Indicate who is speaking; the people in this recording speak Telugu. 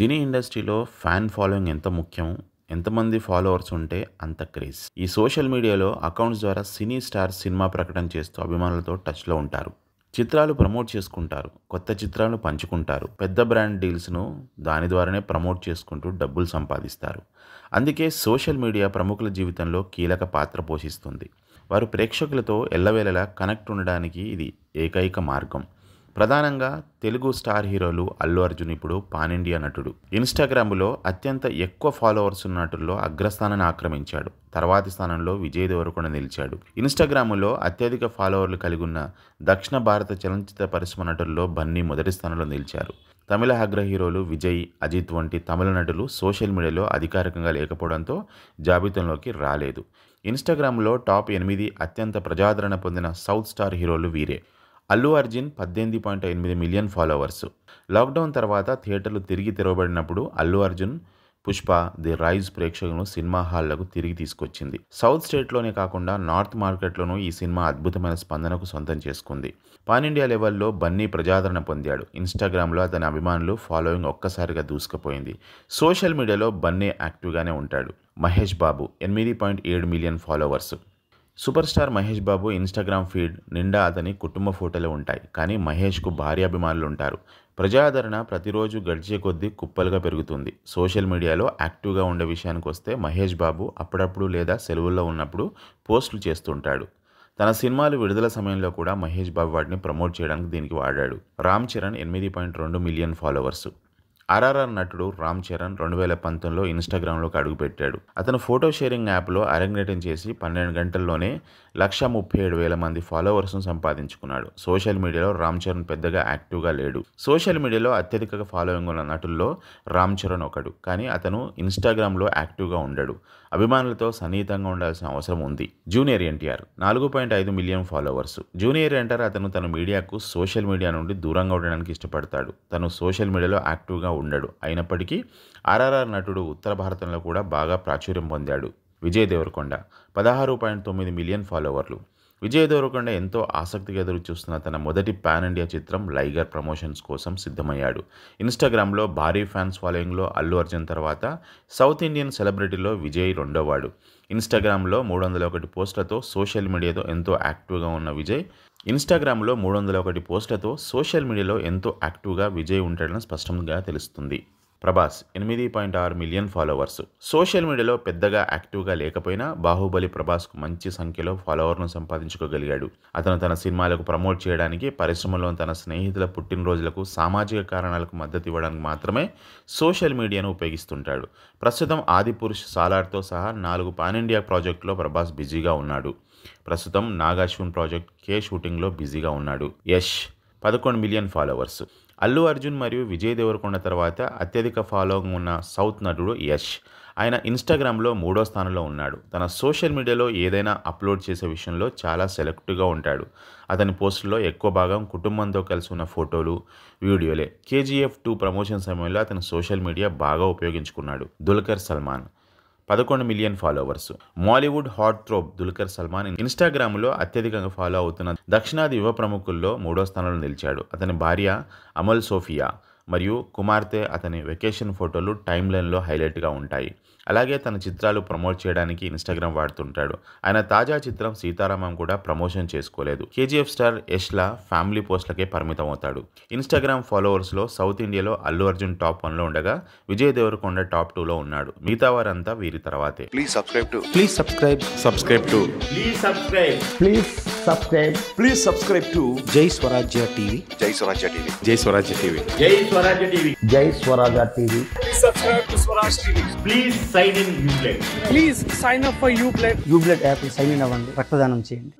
Speaker 1: సినీ ఇండస్ట్రీలో ఫ్యాన్ ఫాలోయింగ్ ఎంత ముఖ్యం? ఎంతమంది ఫాలోవర్స్ ఉంటే అంత క్రేజ్. ఈ సోషల్ మీడియాలో అకౌంట్స్ ద్వారా సినీ స్టార్ సినిమా ప్రకటన చేస్తూ అభిమానులతో టచ్లో ఉంటారు. చిత్రాలు ప్రమోట్ చేసుకుంటారు. కొత్త చిత్రాలు పంచుకుంటారు. పెద్ద బ్రాండ్ డీల్స్ను దాని ద్వారానే ప్రమోట్ చేసుకుంటూ డబ్బులు సంపాదిస్తారు. అందుకే సోషల్ మీడియా ప్రముఖుల జీవితంలో కీలక పాత్ర పోషిస్తుంది. వారు ప్రేక్షకులతో ఎల్లవేళలా కనెక్ట్ ఉండడానికి ఇది ఏకైక మార్గం. ప్రధానంగా తెలుగు స్టార్ హీరోలు అల్లు అర్జున్ ఇప్పుడు పాన్ ఇండియా నటుడు. ఇన్స్టాగ్రామ్లో అత్యంత ఎక్కువ ఫాలోవర్స్ ఉన్న నటుల్లో అగ్రస్థానాన్ని ఆక్రమించాడు. తర్వాతి స్థానంలో విజయ్ దేవరకొండ నిలిచాడు. ఇన్స్టాగ్రామ్లో అత్యధిక ఫాలోవర్లు కలిగి ఉన్న దక్షిణ భారత చలనచిత్ర పరిశ్రమ నటుల్లో బన్నీ మొదటి స్థానంలో నిలిచారు. తమిళ అగ్ర హీరోలు విజయ్ అజిత్ వంటి తమిళ నటులు సోషల్ మీడియాలో అధికారికంగా లేకపోవడంతో జాబితాలోకి రాలేదు. ఇన్స్టాగ్రామ్లో టాప్ ఎనిమిది అత్యంత ప్రజాదరణ పొందిన సౌత్ స్టార్ హీరోలు వీరే. అల్లు అర్జున్ పద్దెనిమిది పాయింట్ ఎనిమిది మిలియన్ ఫాలోవర్స్. లాక్డౌన్ తర్వాత థియేటర్లు తిరిగి తెరవబడినప్పుడు అల్లు అర్జున్ పుష్ప ది రైజ్ ప్రేక్షకులను సినిమా హాళ్ళకు తిరిగి తీసుకొచ్చింది. సౌత్ స్టేట్లోనే కాకుండా నార్త్ మార్కెట్లోనూ ఈ సినిమా అద్భుతమైన స్పందనకు సొంతం చేసుకుంది. పాన్ ఇండియా లెవెల్లో బన్నీ ప్రజాదరణ పొందాడు. ఇన్స్టాగ్రామ్లో అతని అభిమానులు ఫాలోయింగ్ ఒక్కసారిగా దూసుకుపోయింది. సోషల్ మీడియాలో బన్నీ యాక్టివ్గానే ఉంటాడు. మహేష్ బాబు ఎనిమిది పాయింట్ ఏడు million followers. Super star Mahesh Babu Instagram feed నిండా అతని కుటుంబ ఫోటోలు ఉంటాయి. కానీ మహేష్కు భారీ అభిమానులు ఉంటారు ప్రజాదరణ ప్రతిరోజు గడిచే కొద్దీ కుప్పలుగా పెరుగుతుంది. సోషల్ మీడియాలో యాక్టివ్గా ఉండే విషయానికి వస్తే మహేష్ బాబు అప్పుడప్పుడు లేదా సెలవుల్లో ఉన్నప్పుడు పోస్టులు చేస్తుంటాడు. తన సినిమాలు విడుదల సమయంలో కూడా మహేష్ బాబు వాటిని ప్రమోట్ చేయడానికి దీనికి వాడాడు. రామ్ చరణ్ ఎనిమిది పాయింట్ రెండు మిలియన్ ఫాలోవర్సు. ఆర్ఆర్ఆర్ నటుడు రామ్ చరణ్ రెండు వేల పంతొమ్మిదిలో ఇన్స్టాగ్రామ్లోకి అడుగుపెట్టాడు అతను ఫోటో షేరింగ్ యాప్లో అరంగేటం చేసి పన్నెండు గంటల్లోనే లక్ష ముప్పై ఏడు వేల మంది ఫాలోవర్స్ను సంపాదించుకున్నాడు. సోషల్ మీడియాలో రామ్ చరణ్ పెద్దగా యాక్టివ్గా లేడు. సోషల్ మీడియాలో అత్యధిక ఫాలోయింగ్ ఉన్న నటుల్లో రామ్ చరణ్ ఒకడు. కానీ అతను ఇన్స్టాగ్రామ్లో యాక్టివ్గా ఉండడు. అభిమానులతో సన్నిహితంగా ఉండాల్సిన అవసరం ఉంది. జూనియర్ ఎన్టీఆర్ నాలుగు పాయింట్ ఐదు మిలియన్ ఫాలోవర్స్. జూనియర్ ఎన్టీఆర్ అతను తన మీడియాకు సోషల్ మీడియా నుండి దూరంగా ఉండడానికి ఇష్టపడతాడు. తను సోషల్ మీడియాలో యాక్టివ్గా ఉండడు అయినప్పటికీ ఆర్ఆర్ఆర్ నటుడు ఉత్తర భారతంలో కూడా బాగా ప్రాచుర్యం పొందాడు. విజయ్ దేవరకొండ పదహారు పాయింట్ తొమ్మిది మిలియన్ ఫాలోవర్లు. విజయ్ దేవరకొండ ఎంతో ఆసక్తిగా ఎదురు చూస్తున్న తన మొదటి పాన్ ఇండియా చిత్రం లైగర్ ప్రమోషన్స్ కోసం సిద్ధమయ్యాడు. ఇన్స్టాగ్రామ్లో భారీ ఫ్యాన్స్ ఫాలోయింగ్లో అల్లు అర్జున్ తర్వాత సౌత్ ఇండియన్ సెలబ్రిటీలో విజయ్ రెండోవాడు. ఇన్స్టాగ్రామ్లో మూడు వందల ఒకటి పోస్టులతో సోషల్ మీడియాతో ఎంతో యాక్టివ్గా ఉన్న విజయ్ ఇన్స్టాగ్రామ్లో మూడు వందల ఒకటి పోస్టులతో సోషల్ మీడియాలో ఎంతో యాక్టివ్గా విజయ్ ఉంటాడని స్పష్టంగా తెలుస్తుంది. ప్రభాస్ ఎనిమిది పాయింట్ ఆరు మిలియన్ ఫాలోవర్స్. సోషల్ మీడియాలో పెద్దగా యాక్టివ్గా లేకపోయినా బాహుబలి ప్రభాస్కు మంచి సంఖ్యలో ఫాలోవర్ను సంపాదించుకోగలిగాడు. అతను తన సినిమాలకు ప్రమోట్ చేయడానికి పరిశ్రమలో తన స్నేహితుల పుట్టినరోజులకు సామాజిక కారణాలకు మద్దతు ఇవ్వడానికి మాత్రమే సోషల్ మీడియాను ఉపయోగిస్తుంటాడు. ప్రస్తుతం ఆదిపురుష్ సాలార్తో సహా నాలుగు పాన్ ఇండియా ప్రాజెక్టులో ప్రభాస్ బిజీగా ఉన్నాడు. ప్రస్తుతం నాగాశ్విన్ ప్రాజెక్ట్ కే షూటింగ్లో బిజీగా ఉన్నాడు. యష్ పదకొండు మిలియన్ ఫాలోవర్స్. అల్లు అర్జున్ మరియు విజయ్ దేవరకొండ తర్వాత అత్యధిక ఫాలోయింగ్ ఉన్న సౌత్ నటుడు యష్. ఆయన ఇన్స్టాగ్రామ్లో మూడో స్థానంలో ఉన్నాడు. తన సోషల్ మీడియాలో ఏదైనా అప్లోడ్ చేసే విషయంలో చాలా సెలెక్ట్గా ఉంటాడు. అతని పోస్టుల్లో ఎక్కువ భాగం కుటుంబంతో కలిసి ఉన్న ఫోటోలు వీడియోలే. కేజీఎఫ్ టూ ప్రమోషన్ సమయంలో అతను సోషల్ మీడియా బాగా ఉపయోగించుకున్నాడు. దుల్కర్ సల్మాన్. పదకొండు million followers. Mollywood heartthrob Dulquer Salmaan ఇన్స్టాగ్రామ్లో అత్యధికంగా ఫాలో అవుతున్న దక్షిణాది యువ ప్రముఖుల్లో మూడో స్థానంలో నిలిచాడు. అతని భార్య అమల్ సోఫియా. మరియు కుమార్తె అతని వెకేషన్ ఫోటోలు టైమ్ లైన్లో హైలైట్గా ఉంటాయి అలాగే తన చిత్రాలు ప్రమోట్ చేయడానికి ఇన్స్టాగ్రామ్ వాడుతుంటాడు ఆయన తాజా చిత్రం సీతారామం కూడా ప్రమోషన్ చేసుకోలేదు కేజీఎఫ్ స్టార్ యష్లా ఫ్యామిలీ పోస్టులకే పరిమితం అవుతాడు ఇన్స్టాగ్రామ్ ఫాలోవర్స్లో సౌత్ ఇండియాలో అల్లు అర్జున్ టాప్ వన్లో ఉండగా విజయ్ దేవరకొండ టాప్ టూలో ఉన్నాడు మిగతా వారంతా వీరి తర్వాతే
Speaker 2: Please subscribe to
Speaker 3: Please subscribe. Subscribe to
Speaker 4: Please subscribe.
Speaker 5: Please subscribe.
Speaker 3: Please subscribe to Jai Swarajya TV.
Speaker 2: Jai Swarajya TV.
Speaker 3: Jai Swarajya TV.
Speaker 4: Jai Swarajya TV.
Speaker 5: Jai Swaraja TV.
Speaker 4: Please sign in Uplay.
Speaker 6: Please sign up for Uplay
Speaker 5: యూబ్లెట్ app sign in అవ్వండి రక్తదానం చేయండి